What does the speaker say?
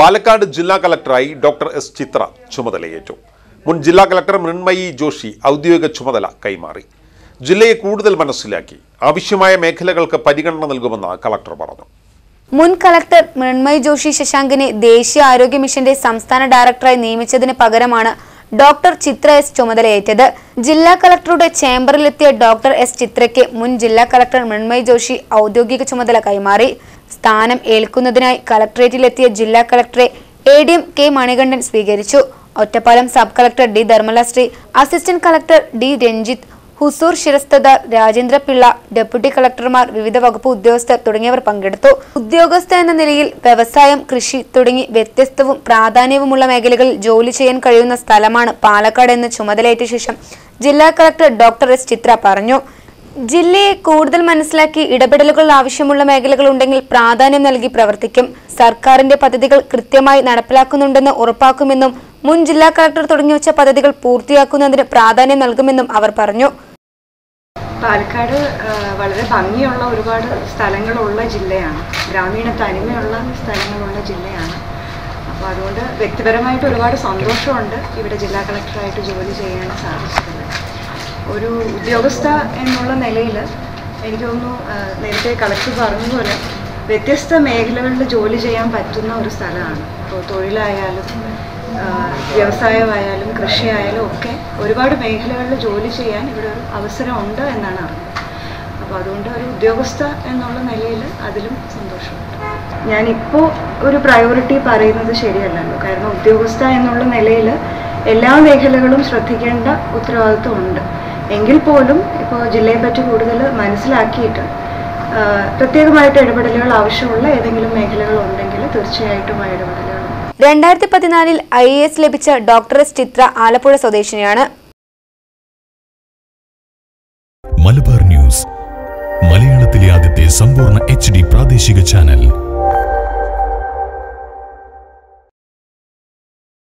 പാലക്കാട് ജില്ലാ കളക്ടറായി doctor S ചിത്ര ചുമതലയേറ്റു. മുൻ ജില്ലാ കളക്ടർ മൃണ്മയി ജോഷി ഔദ്യോഗിക ചുമതല കൈമാറി. ജില്ലയെ കൂടുതൽ മനസ്സിലാക്കി ആവശ്യമായ മേഖലകൾക്ക് പരിഗണന നൽകുമെന്ന് കളക്ടർ പറഞ്ഞു. മുൻ കളക്ടർ മൃണ്മയ് ജോഷി ശശാങ്കിനെ ദേശീയ ആരോഗ്യ മിഷന്റെ സംസ്ഥാന ഡയറക്ടറായി നിയമിച്ചതിന് പകരമാണ് ഡോക്ടർ ചിത്ര എസ് ചുമതലയേറ്റത്. ജില്ലാ കളക്ടറുടെ ചേംബറിലെത്തിയ ഡോക്ടർ എസ് ചിത്രയ്ക്ക് മുൻ ജില്ലാ കളക്ടർ മൃണ്മയ് ജോഷി ഔദ്യോഗിക ചുമതല കൈമാറി. സ്ഥാനം ഏൽക്കുന്നതിനായി കളക്ടറേറ്റിലെത്തിയ ജില്ലാ കളക്ടറെ A D M K Manikandan സ്വീകരിച്ചു. Ottapalam sub collector D Dharmalashree assistant collector D Ranjith ഹുസൂർ ശിരസ്തദാർ രാജേന്ദ്ര പിള്ള ഡെപ്യൂട്ടി കളക്ടർമാർ വിവിധ വകുപ്പ് ഉദ്യോഗസ്ഥർ തുടങ്ങിയവർ പങ്കെടുത്തു. ഉദ്യോഗസ്ഥ എന്ന നിലയിൽ വ്യവസായം കൃഷി തുടങ്ങി വ്യത്യസ്തവും പ്രാധാന്യവുമുള്ള മേഖലകളിൽ ജോലി ചെയ്യാൻ കഴിയുന്ന സ്ഥലമാണ് പാലക്കാട് എന്ന് ചുമതലയേറ്റ ശേഷം ജില്ലാ കളക്ടർ ഡോക്ടർ എസ് ചിത്ര പറഞ്ഞു. ജില്ലയെ കൂടുതൽ മനസ്സിലാക്കി ഇടപെടലുകൾ ആവശ്യമുള്ള മേഖലകൾ ഉണ്ടെങ്കിൽ പ്രാധാന്യം നൽകി പ്രവർത്തിക്കും. സർക്കാരിന്റെ പദ്ധതികൾ കൃത്യമായി നടപ്പിലാക്കുന്നുണ്ടെന്ന് ഉറപ്പാക്കുമെന്നും മുൻ ജില്ലാ കളക്ടർ തുടങ്ങിവച്ച പദ്ധതികൾ പൂർത്തിയാക്കുന്നതിന് പ്രാധാന്യം നൽകുമെന്നും അവർ പറഞ്ഞു. പാലക്കാട് വളരെ ഭംഗിയുള്ള ഒരുപാട് സ്ഥലങ്ങളുള്ള ജില്ലയാണ്. ഗ്രാമീണ തനിമയുള്ള സ്ഥലങ്ങളുള്ള ജില്ലയാണ്. അപ്പോൾ അതുകൊണ്ട് വ്യക്തിപരമായിട്ട് ഒരുപാട് സന്തോഷമുണ്ട് ഇവിടെ ജില്ലാ കളക്ടറായിട്ട് ജോലി ചെയ്യാൻ സാധിച്ചത് ഒരു ഉദ്യോഗസ്ഥ എന്നുള്ള നിലയിൽ എനിക്ക് തോന്നുന്നു നേരത്തെ കളക്ടർ പറഞ്ഞതുപോലെ വ്യത്യസ്ത മേഖലകളിൽ ജോലി ചെയ്യാൻ പറ്റുന്ന ഒരു സ്ഥലമാണ്. ഇപ്പോൾ തൊഴിലായാലും വ്യവസായമായാലും കൃഷിയായാലും ഒക്കെ ഒരുപാട് മേഖലകളിൽ ജോലി ചെയ്യാൻ ഇവിടെ ഒരു അവസരമുണ്ട് എന്നാണ് അറിഞ്ഞത്. അപ്പോൾ അതുകൊണ്ട് ഒരു ഉദ്യോഗസ്ഥ എന്നുള്ള നിലയിൽ അതിലും സന്തോഷമുണ്ട്. ഞാനിപ്പോൾ ഒരു പ്രയോറിറ്റി പറയുന്നത് ശരിയല്ലല്ലോ. കാരണം ഉദ്യോഗസ്ഥ എന്നുള്ള നിലയിൽ എല്ലാ മേഖലകളും ശ്രദ്ധിക്കേണ്ട ഉത്തരവാദിത്വമുണ്ട്. എങ്കിൽ പോലും ഇപ്പോൾ ജില്ലയെ പറ്റി കൂടുതൽ മനസ്സിലാക്കിയിട്ട് പ്രത്യേകമായിട്ട് ഇടപെടലുകൾ ആവശ്യമുള്ള ഏതെങ്കിലും മേഖലകൾ ഉണ്ടെങ്കിൽ തീർച്ചയായിട്ടും ആ ഇടപെടലുകൾ രണ്ടായിരത്തി പതിനാലിൽ ഐ എ എസ് ലഭിച്ച ഡോക്ടർ എസ് ചിത്ര ആലപ്പുഴ സ്വദേശിനിയാണ്. മലബാർ ന്യൂസ് മലയാളത്തിലെ ആദ്യത്തെ സമ്പൂർണ എച്ച് ഡി പ്രാദേശിക ചാനൽ.